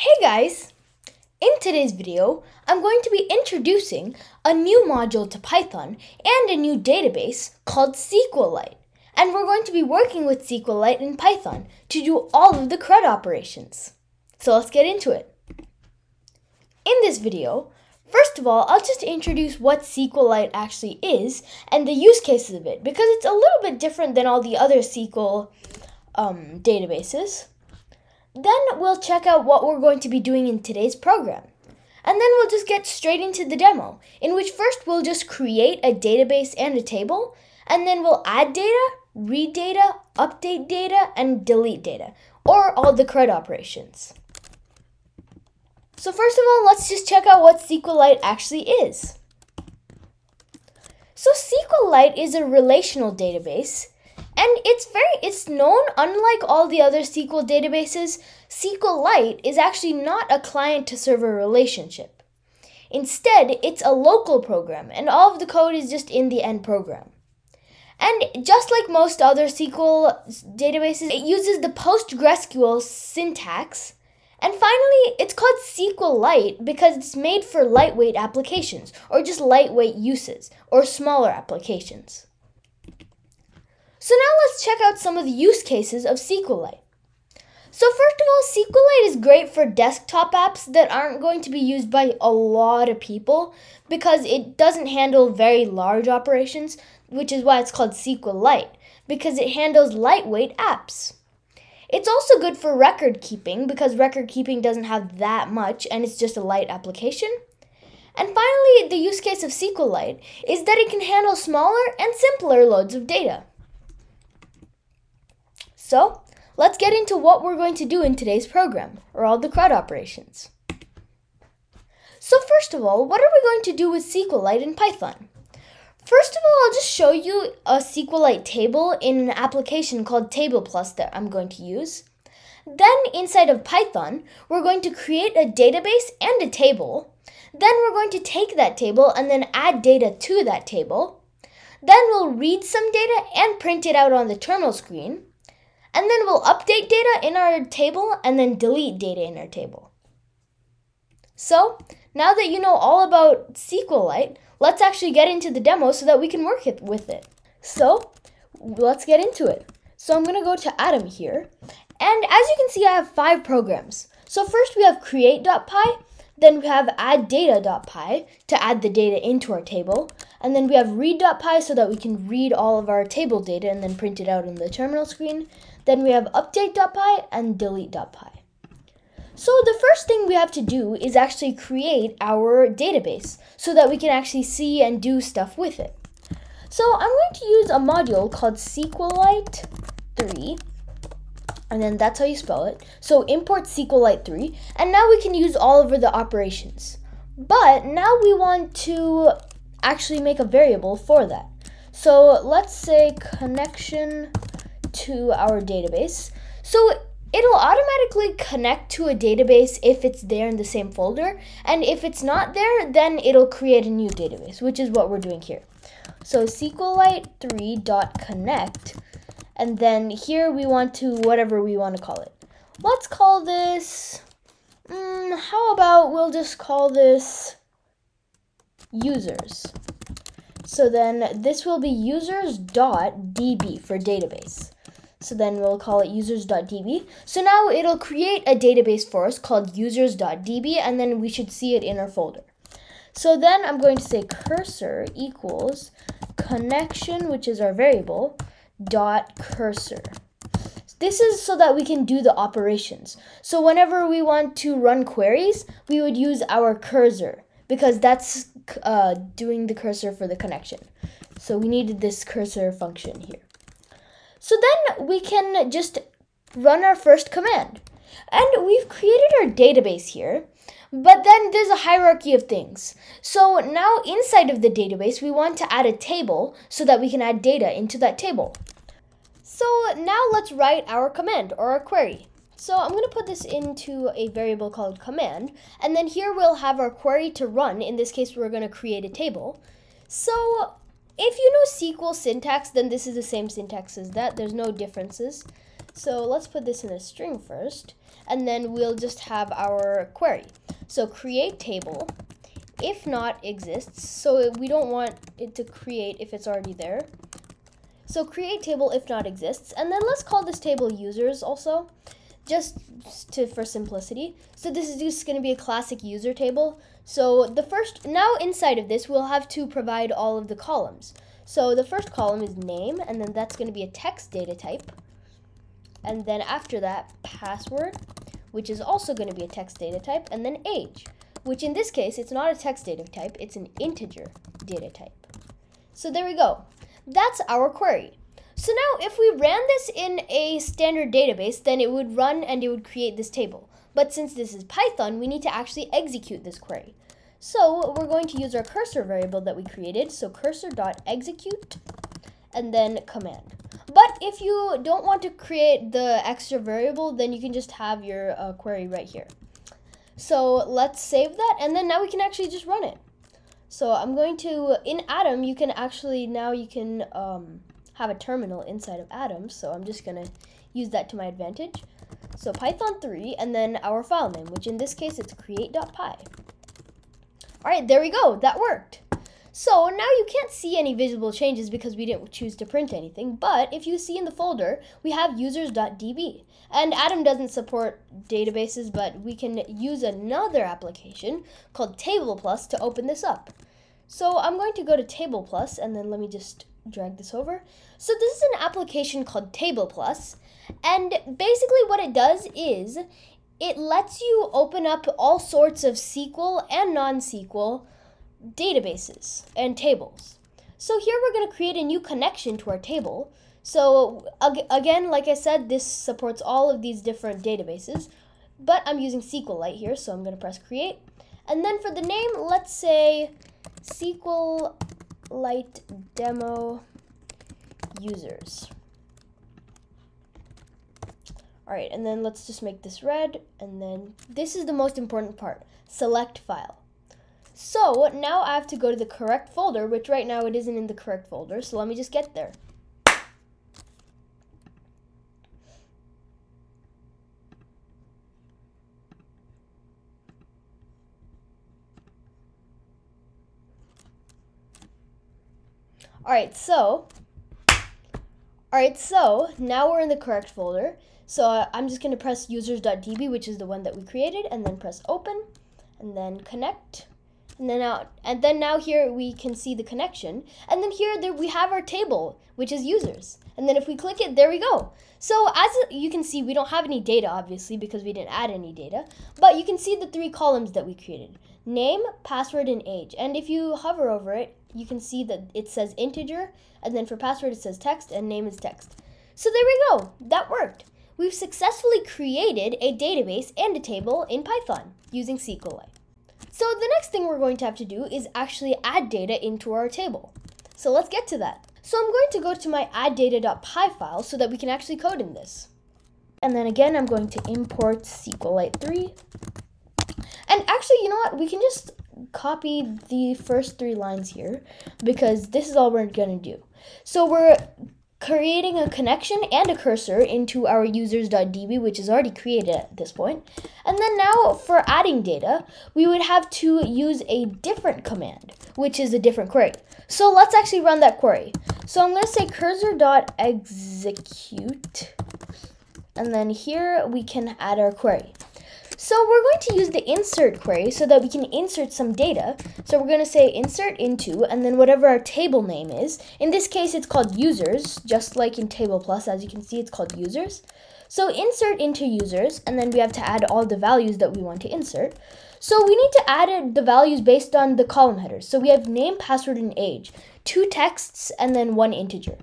Hey guys! In today's video, I'm going to be introducing a new module to Python and a new database called SQLite. And we're going to be working with SQLite in Python to do all of the CRUD operations. So let's get into it. In this video, first of all, I'll just introduce what SQLite actually is and the use cases of it because it's a little bit different than all the other SQL um, databases. Then we'll check out what we're going to be doing in today's program. And then we'll just get straight into the demo, in which first we'll just create a database and a table, and then we'll add data, read data, update data, and delete data, or all the CRUD operations. So first of all, let's just check out what SQLite actually is. So SQLite is a relational database and it's very it's known unlike all the other SQL databases, SQLite is actually not a client to server relationship. Instead, it's a local program and all of the code is just in the end program. And just like most other SQL databases, it uses the PostgreSQL syntax. And finally, it's called SQLite because it's made for lightweight applications, or just lightweight uses, or smaller applications. So now let's check out some of the use cases of SQLite. So first of all, SQLite is great for desktop apps that aren't going to be used by a lot of people because it doesn't handle very large operations, which is why it's called SQLite, because it handles lightweight apps. It's also good for record keeping because record keeping doesn't have that much and it's just a light application. And finally, the use case of SQLite is that it can handle smaller and simpler loads of data. So, let's get into what we're going to do in today's program, or all the CRUD operations. So first of all, what are we going to do with SQLite in Python? First of all, I'll just show you a SQLite table in an application called Table Plus that I'm going to use. Then inside of Python, we're going to create a database and a table. Then we're going to take that table and then add data to that table. Then we'll read some data and print it out on the terminal screen. And then we'll update data in our table and then delete data in our table. So, now that you know all about SQLite, let's actually get into the demo so that we can work it with it. So, let's get into it. So I'm going to go to Atom here. And as you can see, I have five programs. So first we have create.py, then we have adddata.py to add the data into our table. And then we have read.py so that we can read all of our table data and then print it out on the terminal screen. Then we have update.py and delete.py. So the first thing we have to do is actually create our database so that we can actually see and do stuff with it. So I'm going to use a module called SQLite 3 and then that's how you spell it. So import SQLite 3 and now we can use all over the operations. But now we want to actually make a variable for that. So let's say connection to our database. So it'll automatically connect to a database if it's there in the same folder. And if it's not there, then it'll create a new database, which is what we're doing here. So SQLite3.connect. And then here we want to, whatever we want to call it. Let's call this, um, how about we'll just call this users. So then this will be users.db for database. So then we'll call it users.db. So now it'll create a database for us called users.db and then we should see it in our folder. So then I'm going to say cursor equals connection, which is our variable, dot cursor. This is so that we can do the operations. So whenever we want to run queries, we would use our cursor because that's uh, doing the cursor for the connection. So we needed this cursor function here. So then we can just run our first command. And we've created our database here, but then there's a hierarchy of things. So now inside of the database, we want to add a table so that we can add data into that table. So now let's write our command or our query. So I'm going to put this into a variable called command, and then here we'll have our query to run. In this case, we're going to create a table. So if you know SQL syntax, then this is the same syntax as that. There's no differences. So let's put this in a string first, and then we'll just have our query. So create table, if not exists, so we don't want it to create if it's already there. So create table if not exists, and then let's call this table users also, just to for simplicity. So this is just going to be a classic user table. So the first, now inside of this, we'll have to provide all of the columns. So the first column is name, and then that's going to be a text data type. And then after that, password, which is also going to be a text data type, and then age, which in this case, it's not a text data type, it's an integer data type. So there we go. That's our query. So now if we ran this in a standard database, then it would run and it would create this table. But since this is Python, we need to actually execute this query. So we're going to use our cursor variable that we created. So cursor.execute and then command. But if you don't want to create the extra variable, then you can just have your uh, query right here. So let's save that and then now we can actually just run it. So I'm going to, in Atom, you can actually, now you can um, have a terminal inside of Atom. So I'm just gonna use that to my advantage. So Python 3 and then our file name, which in this case it's create.py. All right, there we go, that worked. So now you can't see any visible changes because we didn't choose to print anything, but if you see in the folder, we have users.db. And Atom doesn't support databases, but we can use another application called Table Plus to open this up. So I'm going to go to Table Plus, and then let me just drag this over. So this is an application called Table Plus, and basically what it does is it lets you open up all sorts of SQL and non-SQL databases and tables. So here we're going to create a new connection to our table. So again, like I said, this supports all of these different databases, but I'm using SQLite here, so I'm going to press create. And then for the name, let's say SQLite demo users. All right, and then let's just make this red, and then this is the most important part, select file. So now I have to go to the correct folder, which right now it isn't in the correct folder. So let me just get there. All right, so, right, so now we're in the correct folder. So I'm just gonna press users.db, which is the one that we created, and then press open, and then connect and then out and then now here we can see the connection. And then here there we have our table which is users. And then if we click it there we go. So as you can see we don't have any data obviously because we didn't add any data. But you can see the three columns that we created. Name password and age. And if you hover over it you can see that it says integer and then for password it says text and name is text so there we go that worked we've successfully created a database and a table in python using sqlite so the next thing we're going to have to do is actually add data into our table. So let's get to that. So I'm going to go to my adddata.py file so that we can actually code in this. And then again, I'm going to import SQLite 3. And actually, you know what? We can just copy the first three lines here because this is all we're going to do. So we're creating a connection and a cursor into our users.db, which is already created at this point. And then now for adding data, we would have to use a different command, which is a different query. So let's actually run that query. So I'm going to say cursor.execute, and then here we can add our query. So we're going to use the insert query so that we can insert some data. So we're going to say insert into and then whatever our table name is. In this case, it's called users, just like in Table Plus. As you can see, it's called users. So insert into users, and then we have to add all the values that we want to insert. So we need to add the values based on the column headers. So we have name, password, and age, two texts, and then one integer.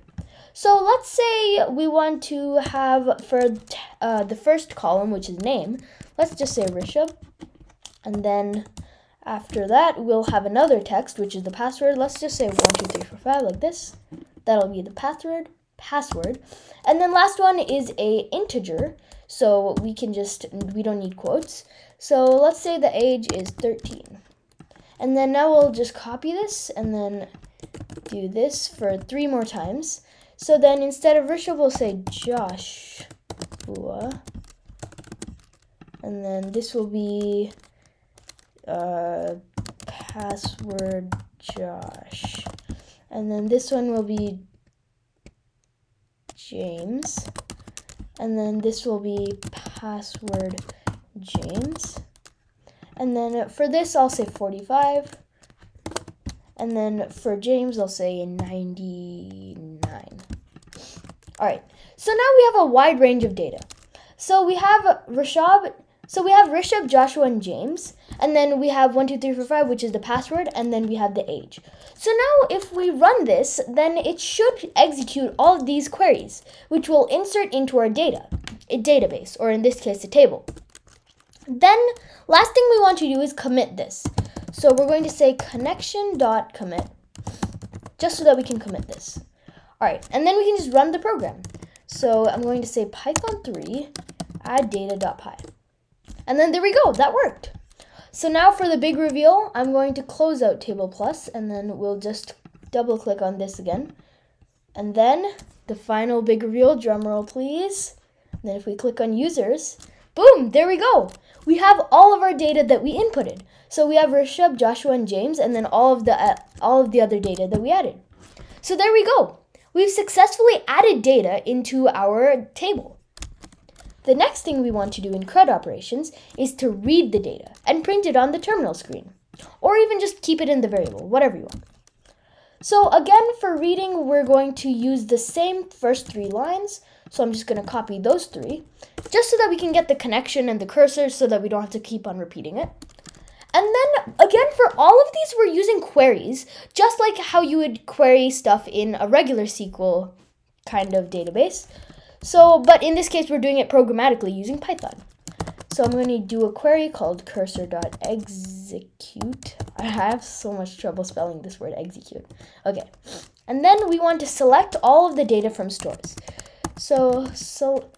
So let's say we want to have for uh, the first column, which is name, let's just say Rishabh. And then after that, we'll have another text, which is the password. Let's just say 1, 2, 3, 4, 5, like this. That'll be the password, password. And then last one is a integer. So we can just, we don't need quotes. So let's say the age is 13. And then now we'll just copy this and then do this for three more times. So then instead of Rishabh, we'll say Josh. And then this will be uh, password Josh. And then this one will be James. And then this will be password James. And then for this, I'll say 45. And then for James, I'll say 99. All right, so now we have a wide range of data. So we have Rishabh, so we have Rishabh, Joshua, and James. And then we have 1, 2, 3, 4, 5, which is the password, and then we have the age. So now if we run this, then it should execute all of these queries, which will insert into our data, a database, or in this case, a table. Then, last thing we want to do is commit this. So we're going to say connection.commit, just so that we can commit this. All right, and then we can just run the program. So I'm going to say python 3 add data.py. And then there we go, that worked. So now for the big reveal, I'm going to close out Table Plus, and then we'll just double click on this again. And then the final big reveal, drum roll please. And then if we click on users, boom, there we go. We have all of our data that we inputted. So we have Rishabh, Joshua, and James, and then all of the uh, all of the other data that we added. So there we go. We've successfully added data into our table. The next thing we want to do in CRUD operations is to read the data and print it on the terminal screen, or even just keep it in the variable, whatever you want. So again, for reading, we're going to use the same first three lines. So I'm just going to copy those three, just so that we can get the connection and the cursor so that we don't have to keep on repeating it. And then again, for all of these, we're using queries, just like how you would query stuff in a regular SQL kind of database. So, but in this case, we're doing it programmatically using Python. So I'm going to do a query called cursor.execute. I have so much trouble spelling this word execute. Okay. And then we want to select all of the data from stores. So, so,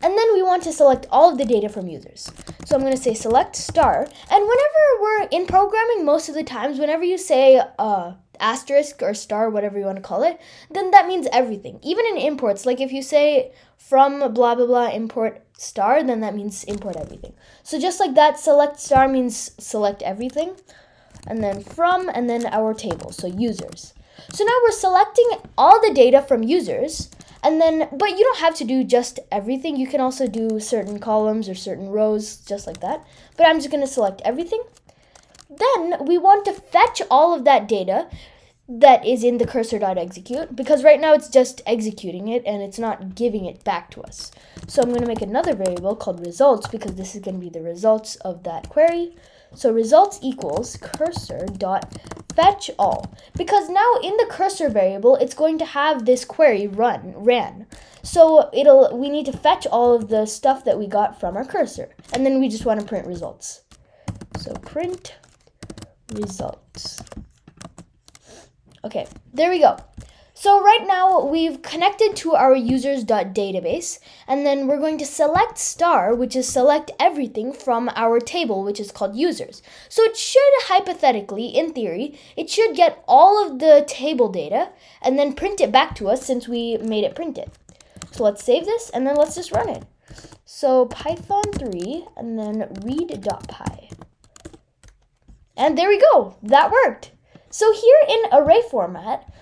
and then we want to select all of the data from users. So I'm going to say select star. And whenever we're in programming, most of the times, whenever you say uh, asterisk or star, whatever you want to call it, then that means everything. Even in imports, like if you say from blah blah blah import star, then that means import everything. So just like that, select star means select everything. And then from, and then our table, so users. So now we're selecting all the data from users. And then, but you don't have to do just everything. You can also do certain columns or certain rows, just like that. But I'm just going to select everything. Then we want to fetch all of that data that is in the cursor.execute because right now it's just executing it and it's not giving it back to us. So I'm going to make another variable called results because this is going to be the results of that query. So results equals cursor dot fetch all because now in the cursor variable it's going to have this query run ran. So it'll we need to fetch all of the stuff that we got from our cursor and then we just want to print results. So print results. Okay, there we go. So right now we've connected to our users.database and then we're going to select star which is select everything from our table which is called users. So it should hypothetically in theory it should get all of the table data and then print it back to us since we made it print it. So let's save this and then let's just run it. So python 3 and then read.py. And there we go. That worked. So here in array format,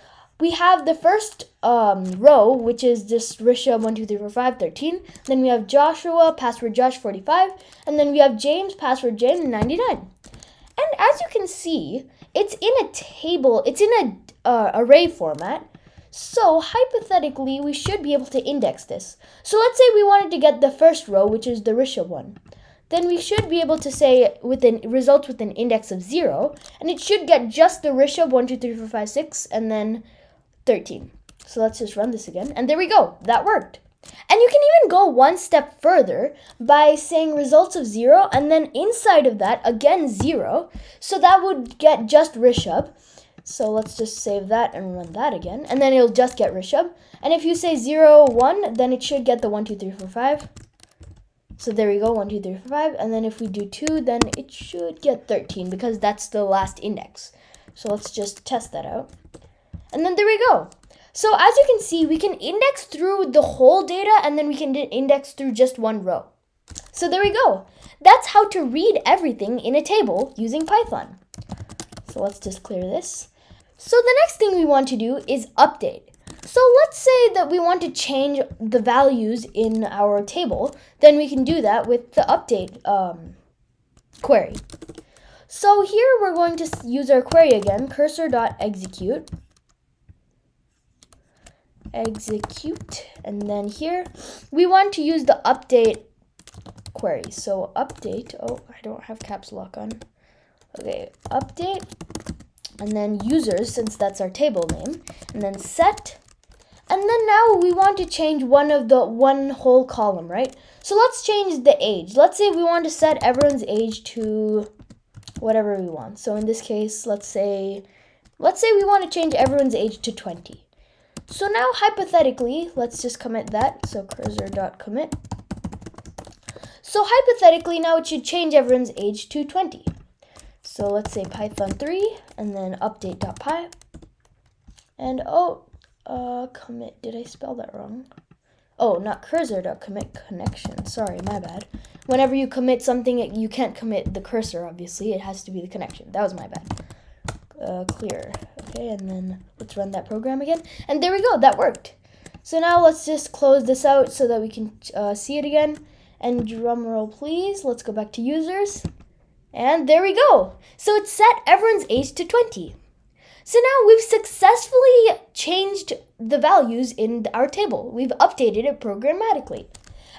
we have the first um, row, which is this Risha 1, 2, 3, 4, 5, 13. Then we have Joshua, password Josh 45. And then we have James, password James 99. And as you can see, it's in a table, it's in a uh, array format. So hypothetically, we should be able to index this. So let's say we wanted to get the first row, which is the Risha one. Then we should be able to say with an results with an index of 0, and it should get just the Risha 1, 2, 3, 4, 5, 6, and then 13. So let's just run this again. And there we go. That worked. And you can even go one step further by saying results of 0 and then inside of that again 0. So that would get just Rishabh. So let's just save that and run that again. And then it'll just get Rishabh. And if you say 0, 1, then it should get the 1, 2, 3, 4, 5. So there we go, 1, 2, 3, 4, 5. And then if we do 2, then it should get 13 because that's the last index. So let's just test that out. And then there we go. So as you can see, we can index through the whole data and then we can index through just one row. So there we go. That's how to read everything in a table using Python. So let's just clear this. So the next thing we want to do is update. So let's say that we want to change the values in our table, then we can do that with the update um, query. So here we're going to use our query again, cursor.execute. Execute. And then here we want to use the update query. So update, oh, I don't have caps lock on. Okay, update, and then users, since that's our table name, and then set, and then now we want to change one of the one whole column, right? So let's change the age. Let's say we want to set everyone's age to whatever we want. So in this case, let's say, let's say we want to change everyone's age to 20. So now hypothetically, let's just commit that. So cursor.commit. So hypothetically, now it should change everyone's age to 20. So let's say python 3 and then update.py. And oh, uh, commit, did I spell that wrong? Oh, not cursor. Commit connection. Sorry, my bad. Whenever you commit something, you can't commit the cursor, obviously. It has to be the connection. That was my bad. Uh, clear. Okay, and then let's run that program again. And there we go, that worked. So now let's just close this out so that we can uh, see it again. And drum roll, please. Let's go back to users. And there we go. So it set everyone's age to 20. So now we've successfully changed the values in our table. We've updated it programmatically.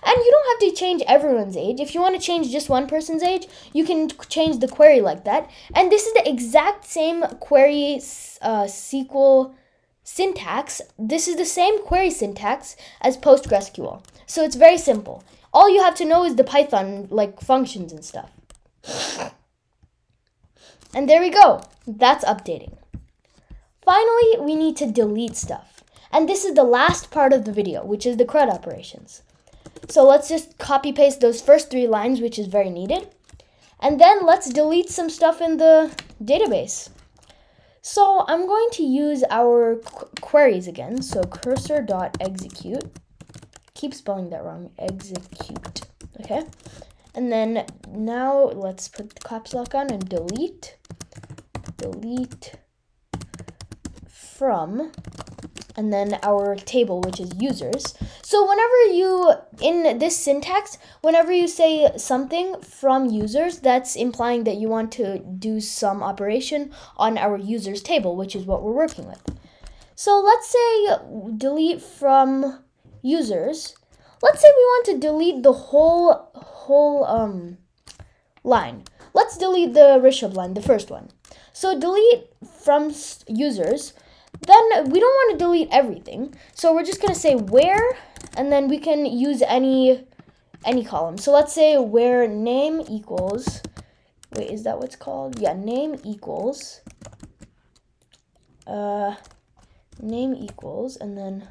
And you don't have to change everyone's age. If you want to change just one person's age, you can change the query like that. And this is the exact same query uh, SQL syntax. This is the same query syntax as PostgreSQL. So it's very simple. All you have to know is the Python like functions and stuff. And there we go. That's updating. Finally, we need to delete stuff. And this is the last part of the video, which is the CRUD operations. So let's just copy paste those first three lines, which is very needed. And then let's delete some stuff in the database. So I'm going to use our qu queries again. So cursor.execute. Keep spelling that wrong. Execute. Okay. And then now let's put the caps lock on and delete. Delete from and then our table, which is users. So whenever you, in this syntax, whenever you say something from users, that's implying that you want to do some operation on our users table, which is what we're working with. So let's say delete from users. Let's say we want to delete the whole, whole um, line. Let's delete the Rishabh line, the first one. So delete from users then we don't want to delete everything. So we're just going to say where, and then we can use any any column. So let's say where name equals, wait, is that what's called? Yeah, name equals, uh, name equals, and then,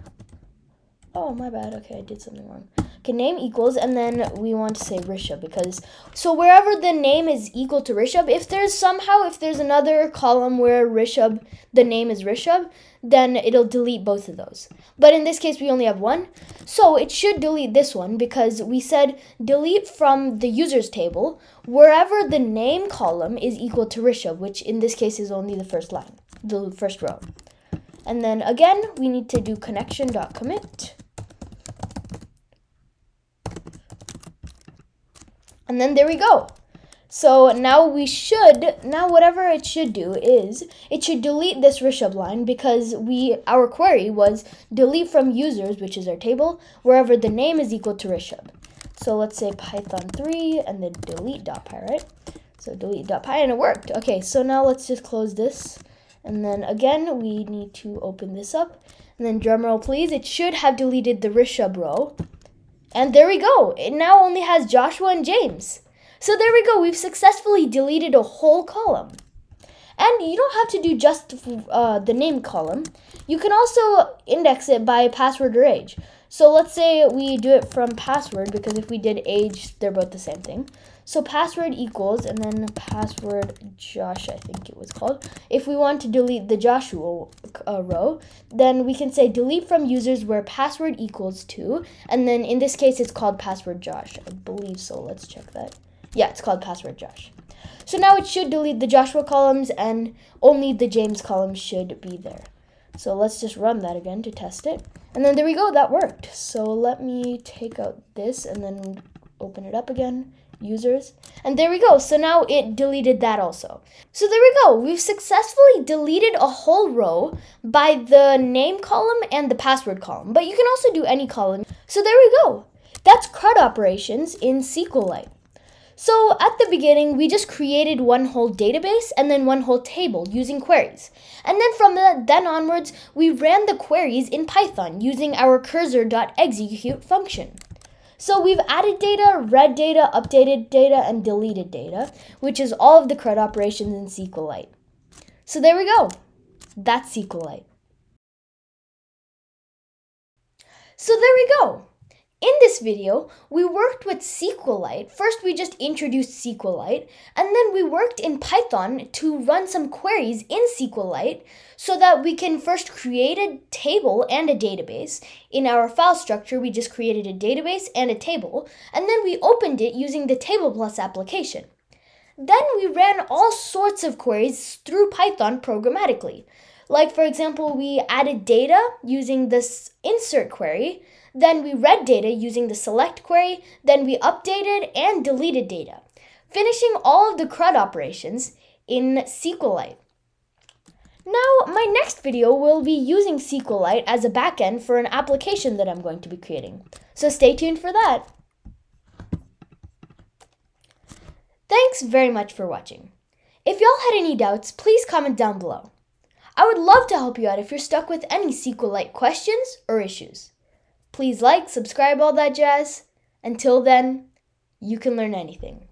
oh, my bad. Okay, I did something wrong. Okay, name equals, and then we want to say Rishabh because, so wherever the name is equal to Rishabh, if there's somehow, if there's another column where Rishabh, the name is Rishabh, then it'll delete both of those. But in this case, we only have one. So it should delete this one because we said delete from the users table wherever the name column is equal to Rishabh, which in this case is only the first line, the first row. And then again, we need to do connection.commit. And then there we go. So now we should, now whatever it should do is, it should delete this Rishabh line because we, our query was delete from users, which is our table, wherever the name is equal to Rishabh. So let's say python 3 and then delete.py, right? So delete.py and it worked. Okay, so now let's just close this. And then again, we need to open this up. And then drumroll please, it should have deleted the Rishabh row. And there we go. It now only has Joshua and James. So there we go. We've successfully deleted a whole column. And you don't have to do just uh, the name column. You can also index it by password or age. So let's say we do it from password because if we did age, they're both the same thing. So password equals and then password Josh, I think it was called. If we want to delete the Joshua uh, row, then we can say delete from users where password equals to, and then in this case it's called password Josh. I believe so. Let's check that. Yeah, it's called password Josh. So now it should delete the Joshua columns and only the James columns should be there. So let's just run that again to test it. And then there we go, that worked. So let me take out this and then open it up again, users. And there we go, so now it deleted that also. So there we go, we've successfully deleted a whole row by the name column and the password column. But you can also do any column. So there we go. That's CRUD operations in SQLite. So at the beginning, we just created one whole database and then one whole table using queries. And then from the, then onwards, we ran the queries in Python using our cursor.execute function. So we've added data, read data, updated data, and deleted data, which is all of the CRUD operations in SQLite. So there we go. That's SQLite. So there we go. In this video, we worked with SQLite. First, we just introduced SQLite, and then we worked in Python to run some queries in SQLite so that we can first create a table and a database. In our file structure, we just created a database and a table, and then we opened it using the Table Plus application. Then we ran all sorts of queries through Python programmatically. Like, for example, we added data using this insert query, then we read data using the select query, then we updated and deleted data, finishing all of the CRUD operations in SQLite. Now, my next video will be using SQLite as a backend for an application that I'm going to be creating. So stay tuned for that. Thanks very much for watching. If y'all had any doubts, please comment down below. I would love to help you out if you're stuck with any SQLite questions or issues. Please like, subscribe, all that jazz. Until then, you can learn anything.